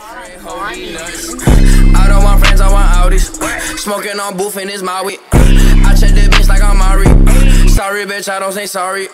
I don't want friends, I want Audis. Smoking on booth in this Maui. I check the bitch like I'm Maury. Sorry, bitch, I don't say sorry.